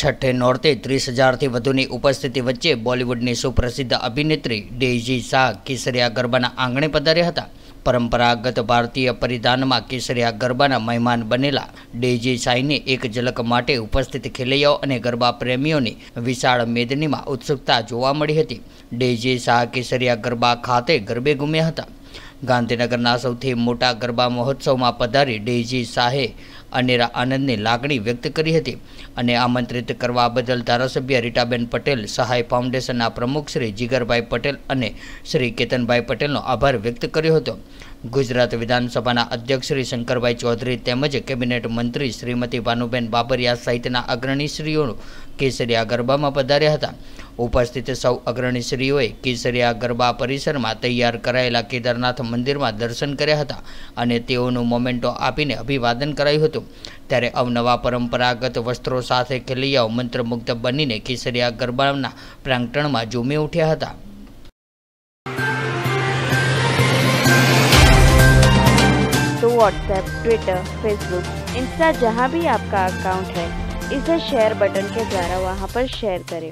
છઠ્ઠે નોરતે ત્રીસ હજારથી વધુની ઉપસ્થિતિ વચ્ચે બોલિવૂડની સુપ્રસિદ્ધ અભિનેત્રી ડેઇઝી શાહ કેસરિયા ગરબાના આંગણે પધાર્યા હતા. પરંપરાગત ભારતીય પરિધાનમાં કેસરિયા ગરબાના મહેમાન બનેલા ડેઇઝી શાહીની એક ઝલક માટે ઉપસ્થિત ખેલૈયાઓ અને ગરબા પ્રેમીઓની વિશાળ મેદનીમાં ઉત્સુકતા જોવા મળી હતી. ડેઇઝી શાહ કેસરિયા ગરબા ખાતે ગરબે ઘૂમ્યા હતા. ગાંધીનગરના સૌથી મોટા ગરબા મહોત્સવમાં પધારી ડેઇઝી શાહે અનેરા આનંદની લાગણી વ્યક્ત કરી હતી અને આમંત્રિત કરવા બદલ ધારાસભ્ય રીટાબેન પટેલ સહાય ફાઉન્ડેશનના પ્રમુખ શ્રી જીગરભાઈ પટેલ અને શ્રી કેતનભાઈ પટેલનો આભાર વ્યક્ત કર્યો હતો. ગુજરાત વિધાનસભાના અધ્યક્ષ શ્રી શંકરભાઈ ચૌધરી તેમજ કેબિનેટ મંત્રી શ્રીમતી ભાનુબેન બાબરિયા સહિતના અગ્રણીશ્રીઓ કેસરિયા ગરબામાં પધાર્યા હતા. ઉપસ્થિત સૌ અગ્રણીશ્રીઓએ કેસરિયા ગરબા પરિસરમાં તૈયાર કરાયેલા કેદારનાથ મંદિરમાં દર્શન કર્યા હતા અને તેઓનું મોમેન્ટો આપીને અભિવાદન કરાયું હતું ત્યારે અવનવા પરંપરાગત વસ્ત્રો સાથે ખેલૈયાઓ મંત્રમુગ્ધ બનીને કેસરિયા ગરબાના પ્રાંગણમાં ઝૂમી ઉઠ્યા હતા तो व्हाट्सएप ट्विटर फेसबुक इंस्टा जहाँ भी आपका अकाउंट है इसे शेयर बटन के द्वारा वहाँ पर शेयर करें